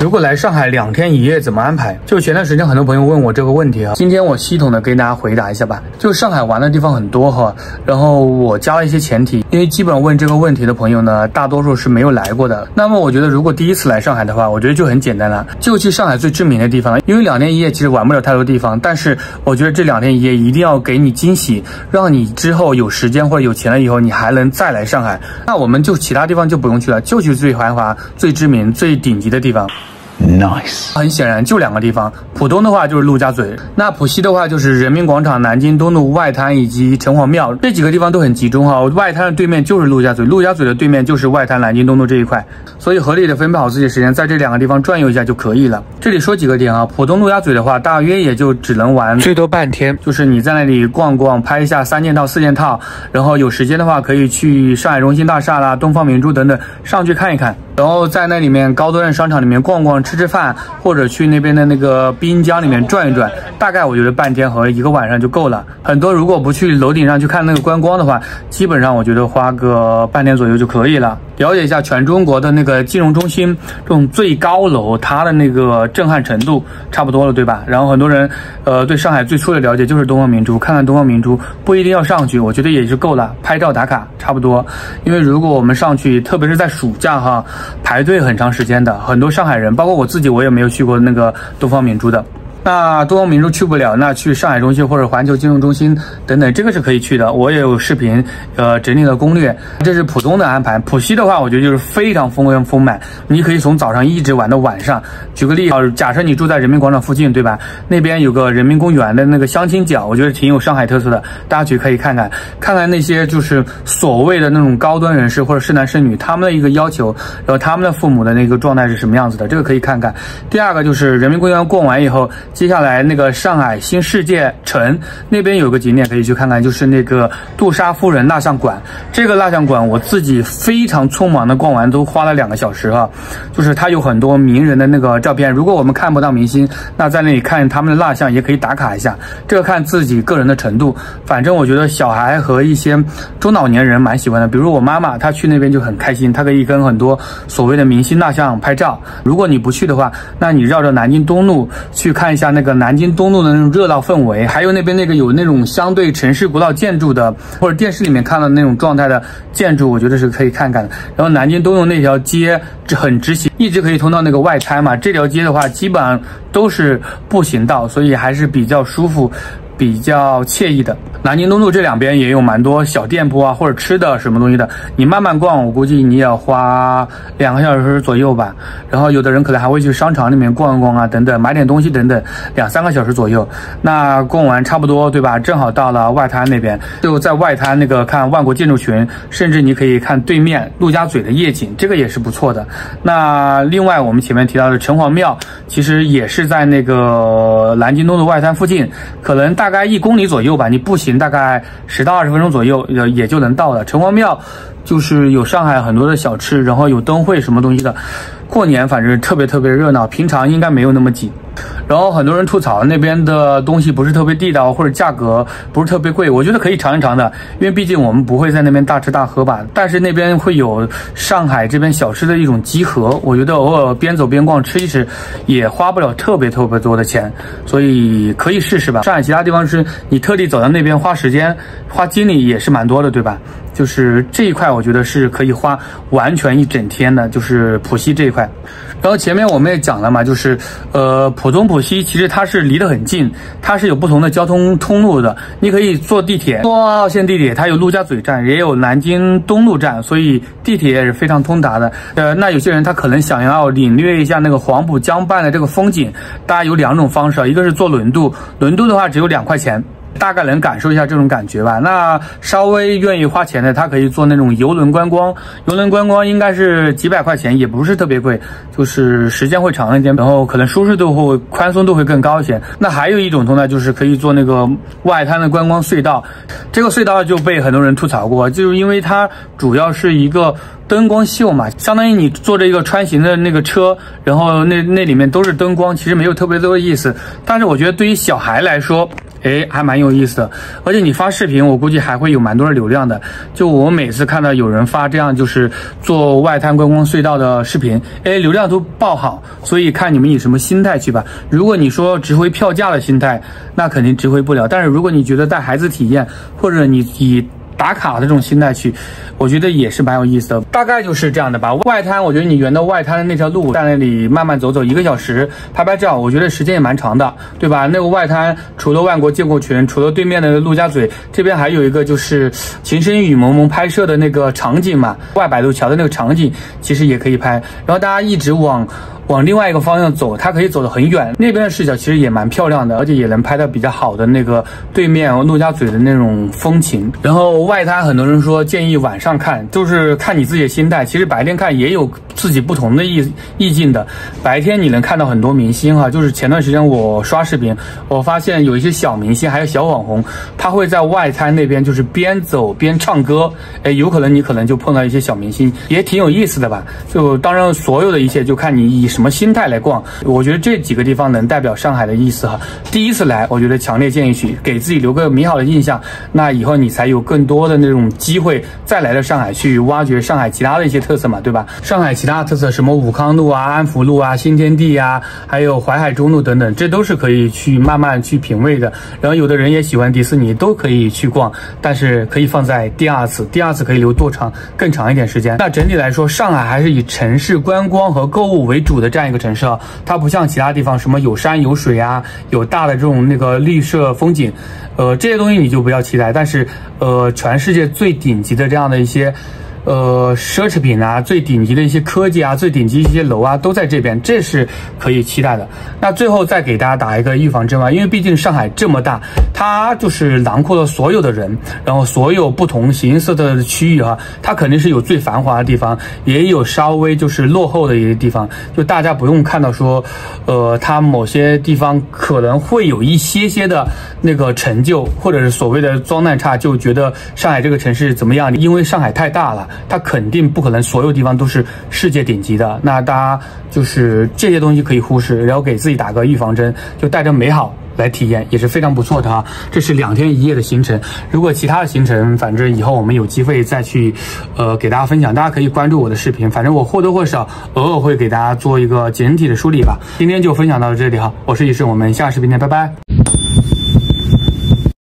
如果来上海两天一夜怎么安排？就前段时间很多朋友问我这个问题啊，今天我系统的给大家回答一下吧。就上海玩的地方很多哈，然后我加了一些前提，因为基本问这个问题的朋友呢，大多数是没有来过的。那么我觉得如果第一次来上海的话，我觉得就很简单了，就去上海最知名的地方，因为两天一夜其实玩不了太多地方，但是我觉得这两天一夜一定要给你惊喜，让你之后有时间或者有钱了以后，你还能再来上海。那我们就其他地方就不用去了，就去最繁华、最知名、最顶级的地方。Nice，很显然就两个地方，浦东的话就是陆家嘴，那浦西的话就是人民广场、南京东路、外滩以及城隍庙这几个地方都很集中哈。外滩的对面就是陆家嘴，陆家嘴的对面就是外滩、南京东路这一块，所以合理的分配好自己的时间，在这两个地方转悠一下就可以了。这里说几个点啊，浦东陆家嘴的话，大约也就只能玩最多半天，就是你在那里逛逛，拍一下三件套、四件套，然后有时间的话可以去上海中心大厦啦、东方明珠等等上去看一看。然后在那里面高端的商场里面逛逛、吃吃饭，或者去那边的那个滨江里面转一转，大概我觉得半天和一个晚上就够了。很多如果不去楼顶上去看那个观光的话，基本上我觉得花个半天左右就可以了。了解一下全中国的那个金融中心这种最高楼，它的那个震撼程度差不多了，对吧？然后很多人，呃，对上海最初的了解就是东方明珠，看看东方明珠不一定要上去，我觉得也是够了，拍照打卡差不多。因为如果我们上去，特别是在暑假哈。排队很长时间的，很多上海人，包括我自己，我也没有去过那个东方明珠的。那东方明珠去不了，那去上海中心或者环球金融中心等等，这个是可以去的。我也有视频，呃，整理的攻略。这是浦东的安排，浦西的话，我觉得就是非常丰富丰满，你可以从早上一直玩到晚上。举个例啊，假设你住在人民广场附近，对吧？那边有个人民公园的那个相亲角，我觉得挺有上海特色的，大家去可以看看，看看那些就是所谓的那种高端人士或者是男是女，他们的一个要求，然后他们的父母的那个状态是什么样子的，这个可以看看。第二个就是人民公园逛完以后。接下来那个上海新世界城那边有个景点可以去看看，就是那个杜莎夫人蜡像馆。这个蜡像馆我自己非常匆忙的逛完，都花了两个小时哈。就是它有很多名人的那个照片，如果我们看不到明星，那在那里看他们的蜡像也可以打卡一下。这个看自己个人的程度，反正我觉得小孩和一些中老年人蛮喜欢的。比如我妈妈，她去那边就很开心，她可以跟很多所谓的明星蜡像拍照。如果你不去的话，那你绕着南京东路去看一。像那个南京东路的那种热闹氛围，还有那边那个有那种相对城市古老建筑的，或者电视里面看到那种状态的建筑，我觉得是可以看看的。然后南京东路那条街很直行，一直可以通到那个外滩嘛。这条街的话，基本上都是步行道，所以还是比较舒服。比较惬意的，南京东路这两边也有蛮多小店铺啊，或者吃的什么东西的。你慢慢逛，我估计你也要花两个小时左右吧。然后有的人可能还会去商场里面逛一逛啊，等等，买点东西等等，两三个小时左右。那逛完差不多对吧？正好到了外滩那边，就在外滩那个看万国建筑群，甚至你可以看对面陆家嘴的夜景，这个也是不错的。那另外我们前面提到的城隍庙，其实也是在那个南京东路外滩附近，可能大。概一公里左右吧，你步行大概十到二十分钟左右，也，也就能到了城隍庙。就是有上海很多的小吃，然后有灯会什么东西的，过年反正特别特别热闹，平常应该没有那么挤。然后很多人吐槽那边的东西不是特别地道，或者价格不是特别贵，我觉得可以尝一尝的，因为毕竟我们不会在那边大吃大喝吧。但是那边会有上海这边小吃的一种集合，我觉得偶尔边走边逛吃一吃，也花不了特别特别多的钱，所以可以试试吧。上海其他地方是你特地走到那边花时间花精力也是蛮多的，对吧？就是这一块，我觉得是可以花完全一整天的，就是浦西这一块。然后前面我们也讲了嘛，就是呃，浦东浦西其实它是离得很近，它是有不同的交通通路的。你可以坐地铁，坐二号线地铁，它有陆家嘴站，也有南京东路站，所以地铁也是非常通达的。呃，那有些人他可能想要领略一下那个黄浦江畔的这个风景，大家有两种方式，一个是坐轮渡，轮渡的话只有两块钱。大概能感受一下这种感觉吧。那稍微愿意花钱的，他可以做那种游轮观光。游轮观光应该是几百块钱，也不是特别贵，就是时间会长一点，然后可能舒适度会宽松度会更高一些。那还有一种通道，就是可以做那个外滩的观光隧道。这个隧道就被很多人吐槽过，就是因为它主要是一个灯光秀嘛，相当于你坐着一个穿行的那个车，然后那那里面都是灯光，其实没有特别多的意思。但是我觉得对于小孩来说，哎，还蛮有意思的。而且你发视频，我估计还会有蛮多的流量的。就我每次看到有人发这样就是做外滩观光隧道的视频，哎，流量都爆好。所以看你们以什么心态去吧。如果你说值回票价的心态，那肯定值回不了。但是如果你觉得带孩子体验，或者你以打卡的这种心态去，我觉得也是蛮有意思的。大概就是这样的吧。外滩，我觉得你沿着外滩的那条路，在那里慢慢走走一个小时拍拍照，我觉得时间也蛮长的，对吧？那个外滩除了万国建国群，除了对面的陆家嘴，这边还有一个就是《情深雨蒙蒙》拍摄的那个场景嘛，外白渡桥的那个场景，其实也可以拍。然后大家一直往。往另外一个方向走，它可以走得很远。那边的视角其实也蛮漂亮的，而且也能拍到比较好的那个对面陆家嘴的那种风情。然后外滩，很多人说建议晚上看，就是看你自己这心态。其实白天看也有自己不同的意意境的。白天你能看到很多明星哈，就是前段时间我刷视频，我发现有一些小明星还有小网红，他会在外滩那边就是边走边唱歌。哎，有可能你可能就碰到一些小明星，也挺有意思的吧。就当然所有的一切就看你以什么心态来逛？我觉得这几个地方能代表上海的意思哈。第一次来，我觉得强烈建议去给自己留个美好的印象。那以后你才有更多的那种机会再来到上海去挖掘上海其他的一些特色嘛，对吧？上海其他特色什么武康路啊、安福路啊、新天地呀，还有淮海中路等等，这都是可以去慢慢去品味的。然后有的人也喜欢迪士尼，都可以去逛，但是可以放在第二次，第二次可以留多长更长一点时间。那整体来说，上海还是以城市观光和购物为主的这样一个城。城市，它不像其他地方，什么有山有水啊，有大的这种那个绿色风景，呃，这些东西你就不要期待。但是，呃，全世界最顶级的这样的一些。呃，奢侈品啊，最顶级的一些科技啊，最顶级一些楼啊，都在这边，这是可以期待的。那最后再给大家打一个预防针吧，因为毕竟上海这么大，它就是囊括了所有的人，然后所有不同形色的区域哈，它肯定是有最繁华的地方，也有稍微就是落后的一些地方。就大家不用看到说，呃，它某些地方可能会有一些些的那个成就，或者是所谓的装烂差，就觉得上海这个城市怎么样？因为上海太大了。它肯定不可能所有地方都是世界顶级的，那大家就是这些东西可以忽视，然后给自己打个预防针，就带着美好来体验也是非常不错的哈。这是两天一夜的行程，如果其他的行程，反正以后我们有机会再去，呃，给大家分享。大家可以关注我的视频，反正我或多或少偶尔会给大家做一个整体的梳理吧。今天就分享到这里哈，我是医生，我们下个视频见，拜拜。